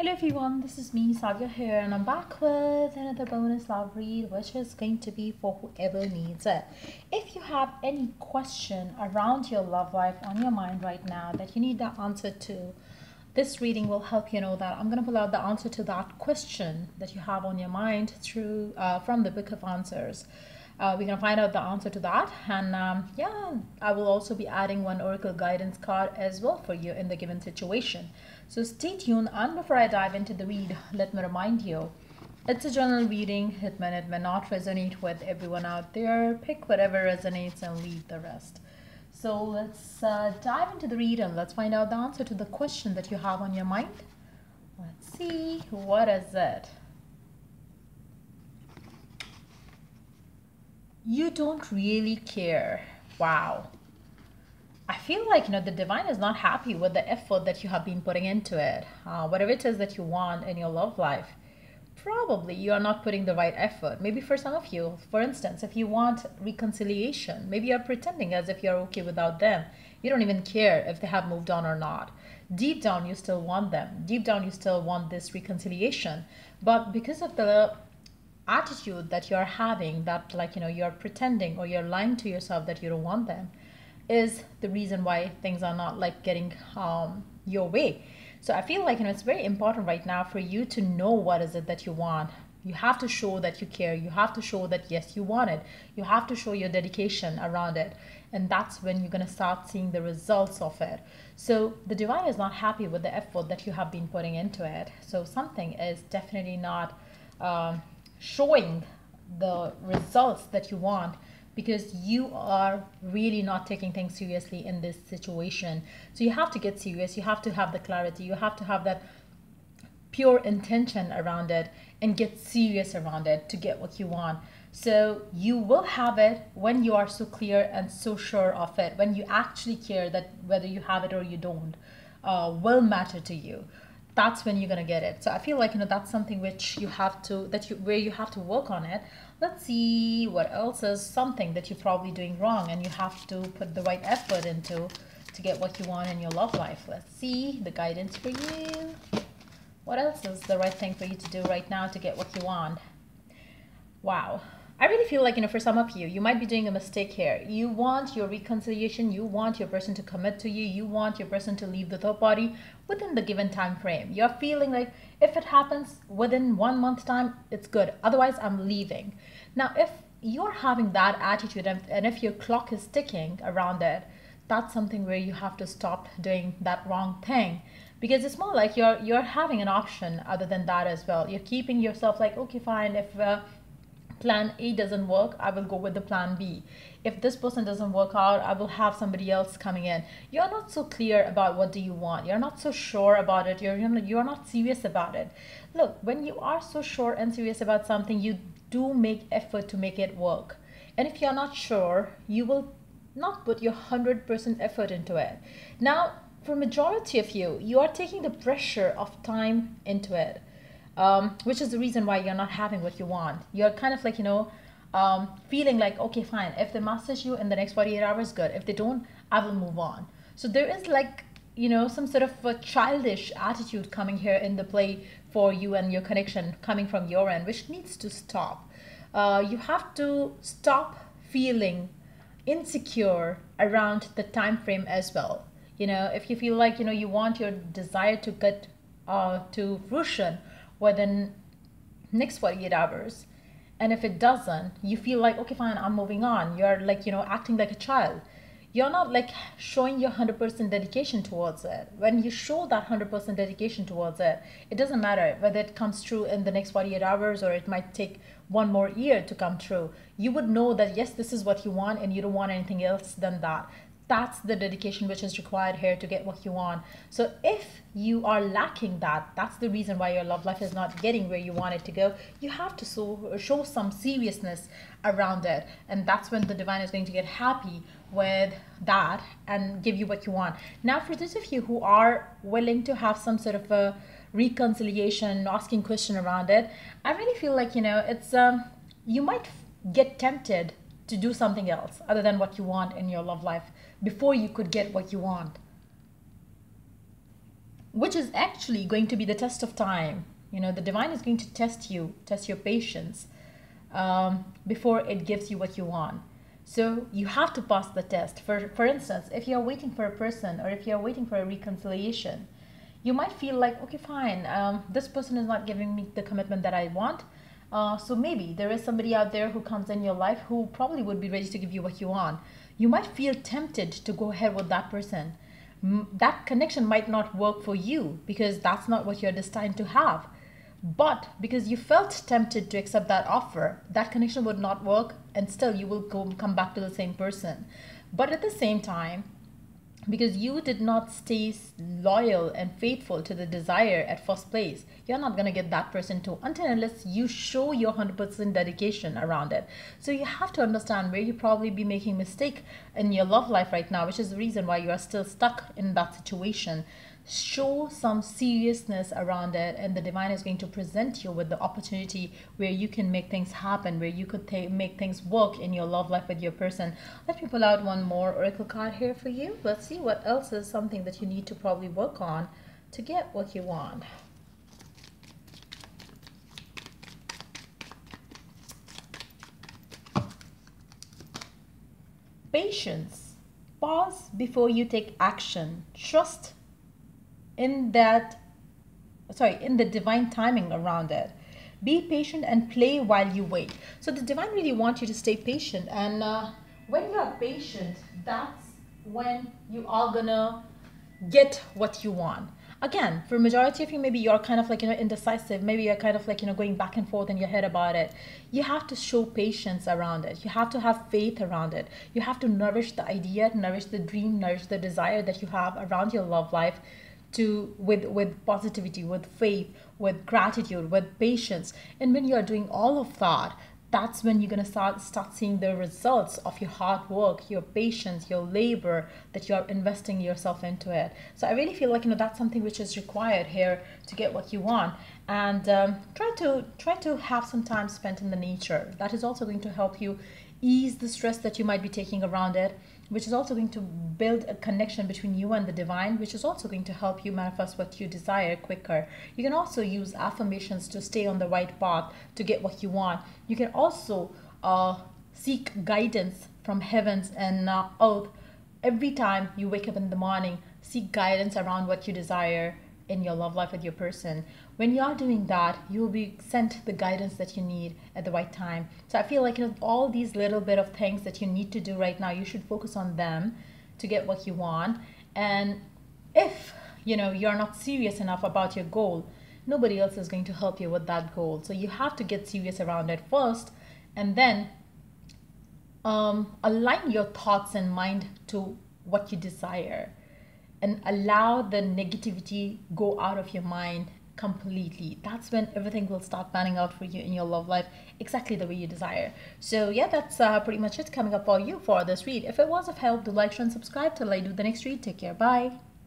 Hello everyone, this is me, Sadia here, and I'm back with another bonus love read, which is going to be for whoever needs it. If you have any question around your love life on your mind right now that you need the answer to, this reading will help you know that I'm going to pull out the answer to that question that you have on your mind through uh, from the Book of Answers. Uh, we're going to find out the answer to that, and um, yeah, I will also be adding one Oracle guidance card as well for you in the given situation. So stay tuned and before I dive into the read, let me remind you, it's a general reading. It may, it may not resonate with everyone out there. Pick whatever resonates and leave the rest. So let's uh, dive into the read and let's find out the answer to the question that you have on your mind. Let's see, what is it? You don't really care. Wow. I feel like you know the divine is not happy with the effort that you have been putting into it. Uh, whatever it is that you want in your love life, probably you are not putting the right effort. Maybe for some of you, for instance, if you want reconciliation, maybe you're pretending as if you're okay without them. You don't even care if they have moved on or not. Deep down, you still want them. Deep down, you still want this reconciliation. But because of the attitude that you're having, that like you know you're pretending or you're lying to yourself that you don't want them is the reason why things are not like getting um, your way. So I feel like you know it's very important right now for you to know what is it that you want. You have to show that you care. You have to show that yes, you want it. You have to show your dedication around it. And that's when you're going to start seeing the results of it. So the divine is not happy with the effort that you have been putting into it. So something is definitely not um, showing the results that you want because you are really not taking things seriously in this situation. So you have to get serious. You have to have the clarity. You have to have that pure intention around it and get serious around it to get what you want. So you will have it when you are so clear and so sure of it, when you actually care that whether you have it or you don't uh, will matter to you that's when you're gonna get it. So I feel like you know that's something which you have to that you where you have to work on it. Let's see what else is something that you're probably doing wrong and you have to put the right effort into to get what you want in your love life. Let's see the guidance for you. What else is the right thing for you to do right now to get what you want? Wow. I really feel like, you know, for some of you, you might be doing a mistake here. You want your reconciliation, you want your person to commit to you, you want your person to leave the third party within the given time frame. You're feeling like if it happens within one month time, it's good. Otherwise, I'm leaving. Now, if you're having that attitude and, if your clock is ticking around it, that's something where you have to stop doing that wrong thing because it's more like you're you're having an option other than that as well you're keeping yourself like okay fine if uh, plan A doesn't work, I will go with the plan B. If this person doesn't work out, I will have somebody else coming in. You're not so clear about what do you want. You're not so sure about it. You're you're not serious about it. Look, when you are so sure and serious about something, you do make effort to make it work. And if you're not sure, you will not put your 100% effort into it. Now, for majority of you, you are taking the pressure of time into it um, which is the reason why you're not having what you want. You're kind of like, you know, um, feeling like, okay, fine, if they message you in the next 48 hours, good. If they don't, I will move on. So there is like, you know, some sort of a childish attitude coming here in the play for you and your connection coming from your end, which needs to stop. Uh, you have to stop feeling insecure around the time frame as well. You know, if you feel like, you know, you want your desire to get uh, to fruition within next 48 hours and if it doesn't you feel like okay fine i'm moving on. You're like you know acting like a child. You're not like showing your 100% dedication towards it. When you show that 100% dedication towards it it doesn't matter whether it comes true in the next 48 hours or it might take one more year to come true. You would know that yes this is what you want and you don't want anything else than that that's the dedication which is required here to get what you want. So if you are lacking that, that's the reason why your love life is not getting where you want it to go. You have to so, show some seriousness around it. And that's when the divine is going to get happy with that and give you what you want. Now, for those of you who are willing to have some sort of a reconciliation, asking question around it, I really feel like, you know, it's, um, you might get tempted to do something else other than what you want in your love life before you could get what you want. which is actually going to be the test of time. You know, the divine is going to test you, test your patience um, before it gives you what you want. So you have to pass the test. For, for instance, if you're waiting for a person or if you're waiting for a reconciliation, you might feel like, okay, fine, um, this person is not giving me the commitment that I want. Uh, so maybe there is somebody out there who comes in your life who probably would be ready to give you what you want. You might feel tempted to go ahead with that person. That connection might not work for you because that's not what you're destined to have. But because you felt tempted to accept that offer, that connection would not work and still you will go, come back to the same person. But at the same time, because you did not stay loyal and faithful to the desire at first place. You're not going to get that person too until unless you show your 100% dedication around it. So you have to understand where you probably be making mistake in your love life right now which is the reason why you are still stuck in that situation show some seriousness around it and the divine is going to present you with the opportunity where you can make things happen where you could ta- make things work in your love life with your person. Let me pull out one more oracle card here for you. Let's see what else is something that you need to probably work on to get what you want. Patience. Pause before you take action. Trust in that sorry in the divine timing around it. Be patient and play while you wait. So the divine really wants you to stay patient. And uh, when you are patient that's when you are gonna get what you want. Again for majority of you maybe you're kind of like you know indecisive. Maybe you're kind of like you know going back and forth in your head about it. You have to show patience around it. You have to have faith around it. You have to nourish the idea nourish the dream nourish the desire that you have around your love life to with with positivity with faith with gratitude with patience. And when you're doing all of that that's when you're going to start start seeing the results of your hard work your patience your labor that you're investing yourself into it. So i really feel like you know that's something which is required here to get what you want. And um, try to try to have some time spent in the nature. That is also going to help you ease the stress that you might be taking around it which is also going to build a connection between you and the divine, which is also going to help you manifest what you desire quicker. You can also use affirmations to stay on the right path to get what you want. You can also uh, seek guidance from heavens and uh, earth every time you wake up in the morning. Seek guidance around what you desire in your love life with your person. When you are doing that, you will be sent the guidance that you need at the right time. So I feel like you know, all these little bit of things that you need to do right now, you should focus on them to get what you want. And if you know you're not serious enough about your goal, nobody else is going to help you with that goal. So you have to get serious around it first, and then um, align your thoughts and mind to what you desire and allow the negativity go out of your mind completely. That's when everything will start panning out for you in your love life exactly the way you desire. So yeah that's uh, pretty much it coming up for you for this read. If it was of help do like share and subscribe. Till i do the next read take care. Bye